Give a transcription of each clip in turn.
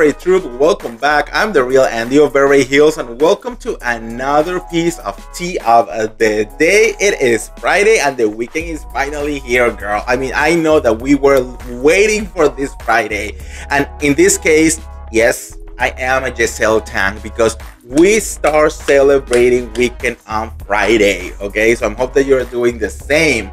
Beverly Troop, welcome back. I'm the real Andy of Beverly Hills, and welcome to another piece of tea of the day. It is Friday, and the weekend is finally here, girl. I mean, I know that we were waiting for this Friday, and in this case, yes, I am a Giselle Tang because we start celebrating weekend on Friday. Okay, so I hope that you're doing the same,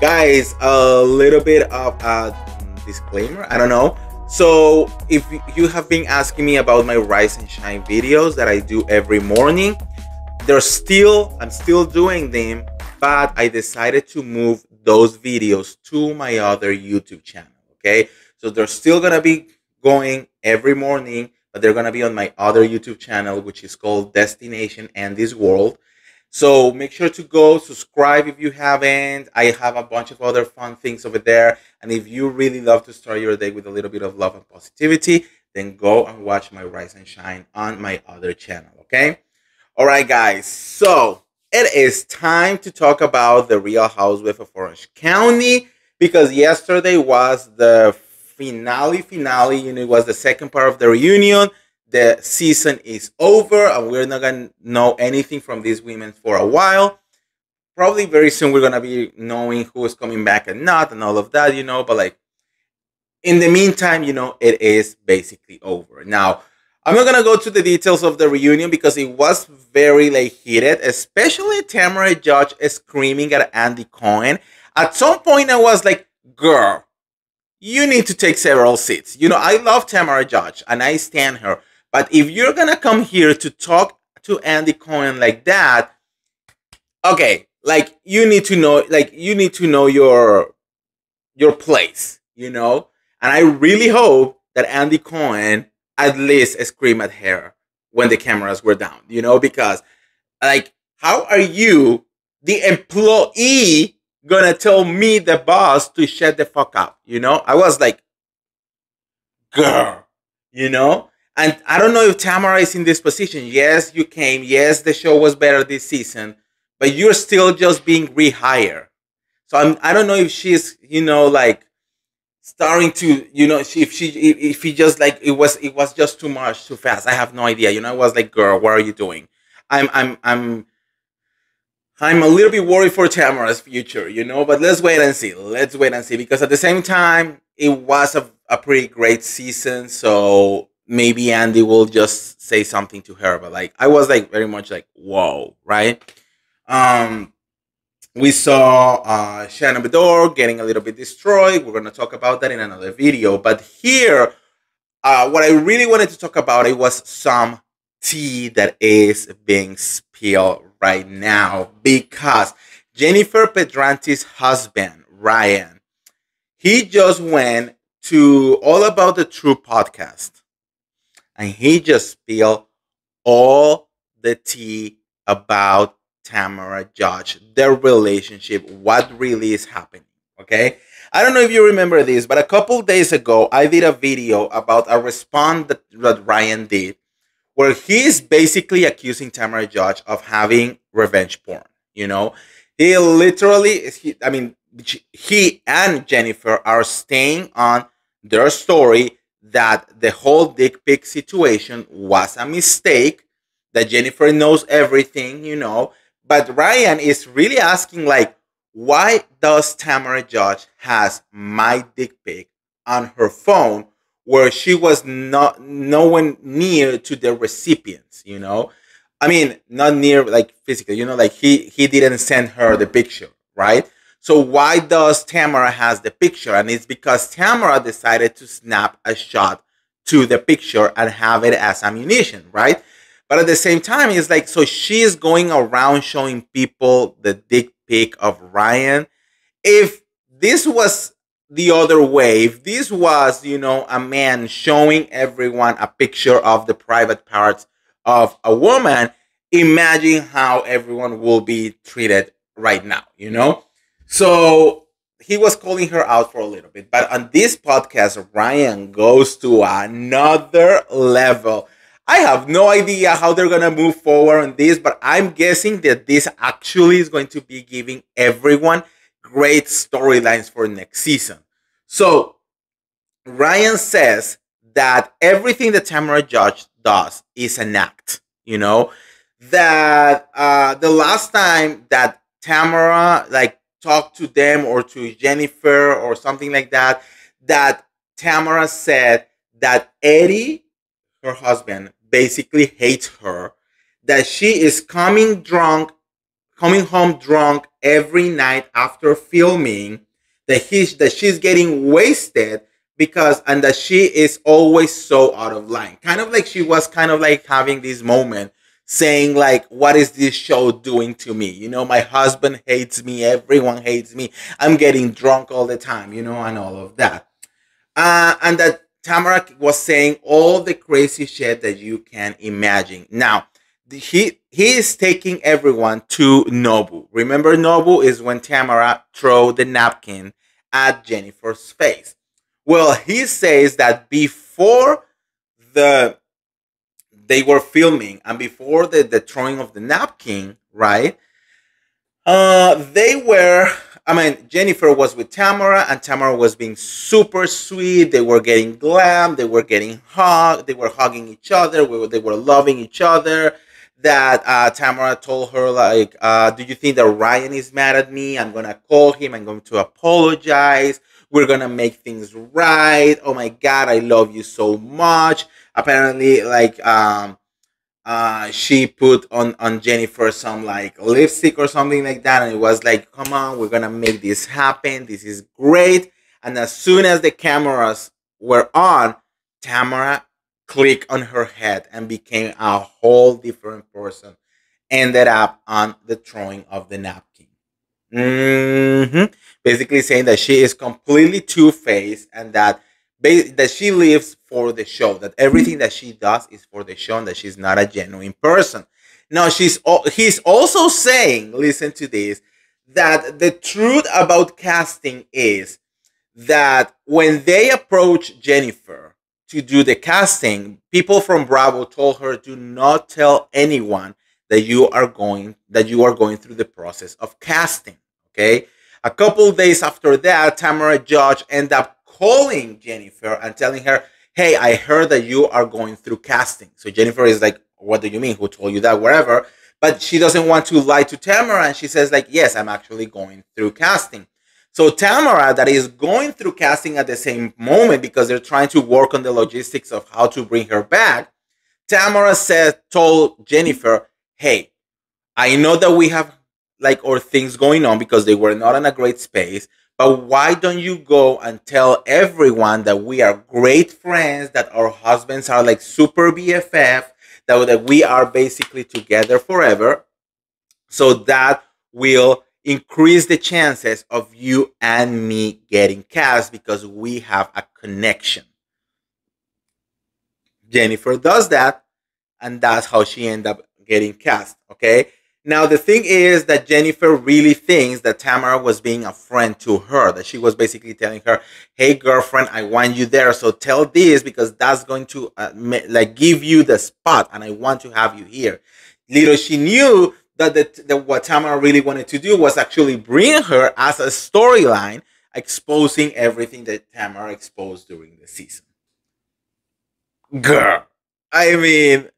guys. A little bit of a disclaimer. I don't know so if you have been asking me about my rise and shine videos that I do every morning, they're still, I'm still doing them, but I decided to move those videos to my other YouTube channel. Okay. So they're still going to be going every morning, but they're going to be on my other YouTube channel, which is called Destination Andy's World. So make sure to go subscribe if you haven't. I have a bunch of other fun things over there. And if you really love to start your day with a little bit of love and positivity, then go and watch my Rise and Shine on my other channel. Okay. All right, guys. So it is time to talk about the Real Housewife of Orange County because yesterday was the finale. Finale, you know, it was the second part of the reunion the season is over and we're not going to know anything from these women for a while. Probably very soon we're going to be knowing who is coming back and not and all of that, you know, but like in the meantime, you know, it is basically over. Now, I'm not going to go to the details of the reunion because it was very like heated, especially Tamra Judge screaming at Andy Cohen. At some point I was like, girl, you need to take several seats. You know, I love Tamra Judge and I stand her. But if you're gonna come here to talk to Andy Cohen like that, okay, like you need to know, like you need to know your your place, you know. And I really hope that Andy Cohen at least scream at her when the cameras were down, you know, because like how are you, the employee, gonna tell me the boss to shut the fuck up? You know, I was like, girl, you know, and I don't know if Tamra is in this position. Yes, you came. Yes, the show was better this season, but you're still just being rehired. So I'm, I don't know if she's, you know, like starting to, you know, if she, if he just like it was, it was just too much, too fast. I have no idea. You know, I was like, girl, what are you doing? I'm, I'm, I'm, I'm a little bit worried for Tamra's future, you know, but let's wait and see. Let's wait and see because at the same time, it was a, a pretty great season. So maybe Andy will just say something to her. But like I was like very much like, whoa, right? Um we saw uh Shannon Beador getting a little bit destroyed. We're gonna talk about that in another video. But here, uh what I really wanted to talk about it was some tea that is being spilled right now because Jennifer Pedranti's husband, Ryan, he just went to All About the Truth podcast and he just spilled all the tea about Tamra Judge, their relationship, what really is happening. Okay. I don't know if you remember this, but a couple days ago, I did a video about a response that, that Ryan did where he's basically accusing Tamra Judge of having revenge porn. You know, he literally, he, I mean, he and Jennifer are staying on their story that the whole dick pic situation was a mistake, that Jennifer knows everything, you know. But Ryan is really asking, like, why does Tamra Judge has my dick pic on her phone where she was not no one near to the recipients, you know? I mean, not near like physically, you know, like he he didn't send her the picture, right? So why does Tamra has the picture? And it's because Tamra decided to snap a shot to the picture and have it as ammunition, right? But at the same time, it's like so she's going around showing people the dick pic of Ryan. If this was the other way, if this was, you know, a man showing everyone a picture of the private parts of a woman, imagine how everyone will be treated right now, you know? So he was calling her out for a little bit. But on this podcast, Ryan goes to another level. I have no idea how they're going to move forward on this, but I'm guessing that this actually is going to be giving everyone great storylines for next season. So Ryan says that everything that Tamra Judge does is an act, you know, that uh, the last time that Tamra like talked to them or to Jennifer or something like that, that Tamra said that Eddie, her husband, basically hates her, that she is coming drunk, coming home drunk every night after filming, that he's that she's getting wasted because and that she is always so out of line. Kind of like she was kind of like having this moment saying like what is this show doing to me? You know my husband hates me. Everyone hates me. I'm getting drunk all the time you know and all of that. Uh, and that tamra was saying all the crazy shit that you can imagine. Now he he is taking everyone to nobu. Remember nobu is when tamra throw the napkin at jennifer's face. Well he says that before the they were filming and before the, the throwing of the napkin, right? Uh, they were, I mean, Jennifer was with Tamra and Tamra was being super sweet. They were getting glam. They were getting hugged. They were hugging each other. We were, they were loving each other. That uh, Tamra told her, like, uh, do you think that Ryan is mad at me? I'm going to call him. I'm going to apologize. We're to make things right. Oh my God, I love you so much. Apparently like um uh she put on on Jennifer some like lipstick or something like that and it was like come on we're gonna make this happen. This is great. And as soon as the cameras were on Tamra clicked on her head and became a whole different person. Ended up on the throwing of the napkin mm-hmm. basically saying that she is completely two-faced and that that she lives for the show that everything that she does is for the show and that she's not a genuine person now she's he's also saying listen to this that the truth about casting is that when they approach jennifer to do the casting people from bravo told her do not tell anyone that you are going that you are going through the process of casting okay a couple days after that tamra judge ended up calling Jennifer and telling her, Hey, I heard that you are going through casting. So Jennifer is like, What do you mean? Who told you that? Whatever. But she doesn't want to lie to Tamra and she says, like, yes, I'm actually going through casting. So Tamra, that is going through casting at the same moment because they're trying to work on the logistics of how to bring her back. Tamra said, told Jennifer, hey, I know that we have like our things going on because they were not in a great space. But why don't you go and tell everyone that we are great friends, that our husbands are like super BFF, that, that we are basically together forever? So that will increase the chances of you and me getting cast because we have a connection. Jennifer does that, and that's how she ended up getting cast. Okay. Now, the thing is that Jennifer really thinks that Tamra was being a friend to her, that she was basically telling her, Hey, girlfriend, I want you there. So tell this because that's going to uh, like give you the spot and I want to have you here. Little she knew that, the, that what Tamra really wanted to do was actually bring her as a storyline, exposing everything that Tamra exposed during the season. Girl, I mean,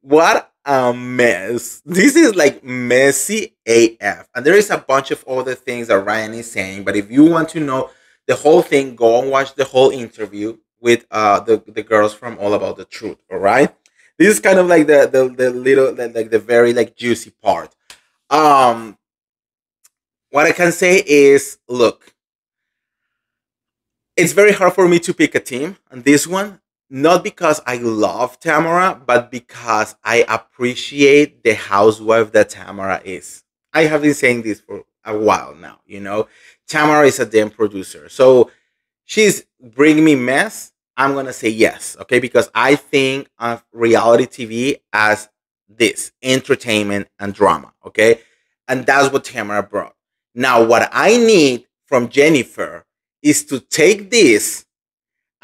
what a mess. This is like messy AF. And there is a bunch of other things that Ryan is saying. But if you want to know the whole thing, go and watch the whole interview with uh the, the girls from All About the Truth. All right. This is kind of like the the, the little the, like the very like juicy part. Um what I can say is look, it's very hard for me to pick a team on this one not because I love Tamra, but because I appreciate the housewife that Tamra is. I have been saying this for a while now, you know. Tamra is a damn producer. So she's bringing me mess. I'm going to say yes, okay? Because I think of reality TV as this entertainment and drama, okay? And that's what Tamra brought. Now, what I need from Jennifer is to take this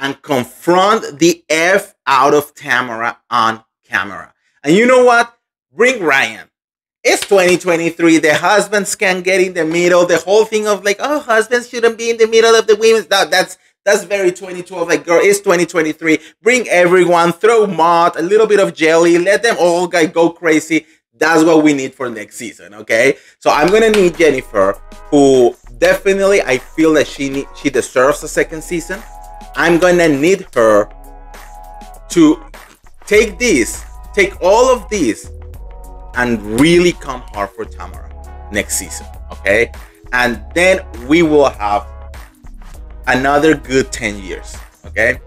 and confront the F out of Tamra on camera. And you know what? Bring Ryan. It's 2023. The husbands can get in the middle. The whole thing of like, oh, husbands shouldn't be in the middle of the women's. That, that's That's very 2012. Like, girl, it's 2023. Bring everyone, throw mud, a little bit of jelly, let them all guy go crazy. That's what we need for next season, okay? So I'm gonna need Jennifer, who definitely I feel that she need, she deserves a second season. I'm gonna need her to take this, take all of this, and really come hard for Tamra next season, okay? And then we will have another good 10 years, okay?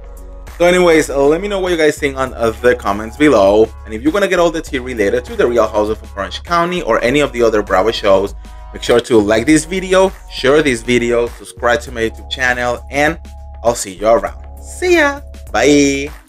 So anyways, uh, let me know what you guys think on uh, the comments below. And if you want to get all the tea related to the Real House of Orange County or any of the other Bravo shows, make sure to like this video, share this video, subscribe to my YouTube channel, and I'll see you around. See ya! Bye!